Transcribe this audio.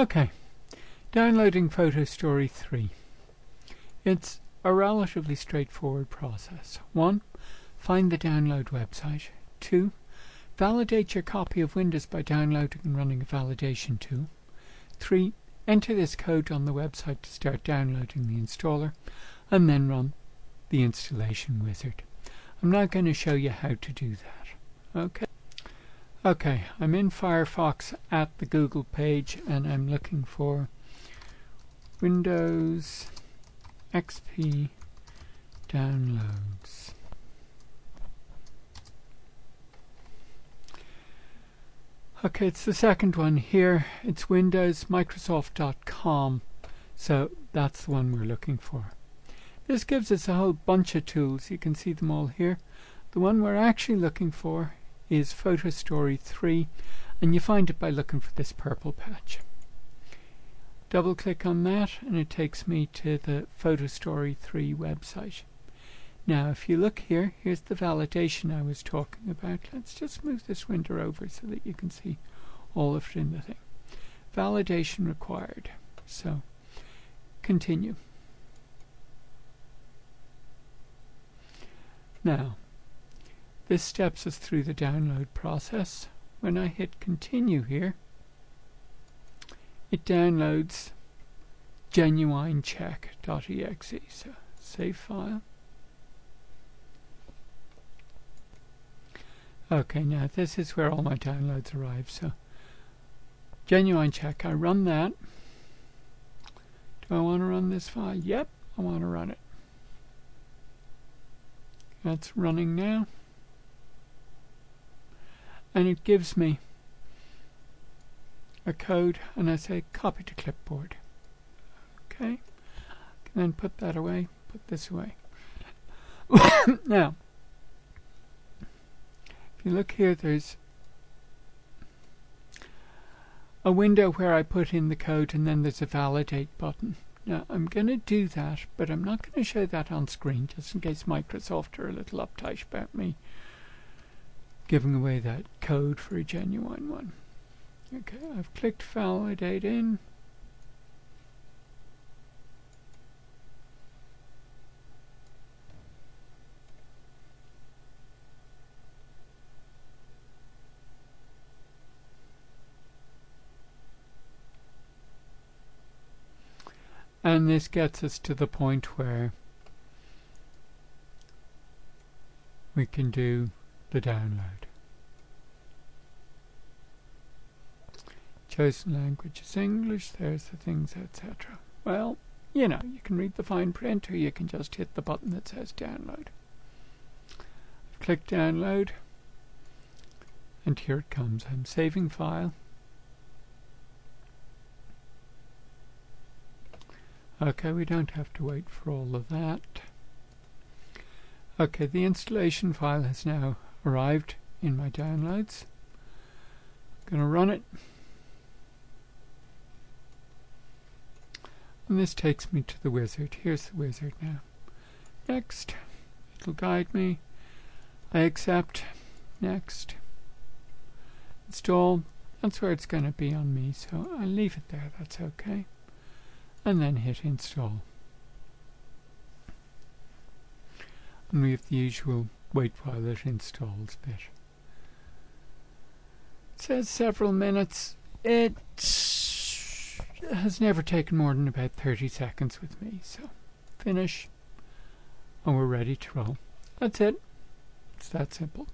Okay, downloading Photo Story 3. It's a relatively straightforward process. 1. Find the download website. 2. Validate your copy of Windows by downloading and running a validation tool. 3. Enter this code on the website to start downloading the installer and then run the installation wizard. I'm now going to show you how to do that. Okay. Okay, I'm in Firefox at the Google page and I'm looking for Windows XP downloads. Okay, it's the second one here. It's Windows Microsoft.com. So that's the one we're looking for. This gives us a whole bunch of tools. You can see them all here. The one we're actually looking for is Photo Story 3 and you find it by looking for this purple patch. Double click on that and it takes me to the Photo Story 3 website. Now if you look here, here's the validation I was talking about. Let's just move this window over so that you can see all of it in the thing. Validation required. So continue. Now this steps us through the download process. When I hit continue here, it downloads genuinecheck.exe. So save file. Okay, now this is where all my downloads arrive. So genuine check, I run that. Do I want to run this file? Yep, I want to run it. That's running now and it gives me a code and I say copy to clipboard. Okay, can then put that away, put this away. now, if you look here, there's a window where I put in the code and then there's a validate button. Now I'm going to do that, but I'm not going to show that on screen just in case Microsoft are a little uptight about me giving away that code for a genuine one. Okay, I've clicked validate in. And this gets us to the point where we can do the download. Chosen language is English, there's the things, etc. Well, you know, you can read the fine print or you can just hit the button that says download. Click download and here it comes. I'm saving file. Okay, we don't have to wait for all of that. Okay, the installation file has now arrived in my downloads. To run it. And this takes me to the wizard. Here's the wizard now. Next. It'll guide me. I accept. Next. Install. That's where it's going to be on me, so I'll leave it there. That's okay. And then hit install. And we have the usual wait while it installs bit. It says several minutes. It has never taken more than about 30 seconds with me. So finish and we're ready to roll. That's it. It's that simple.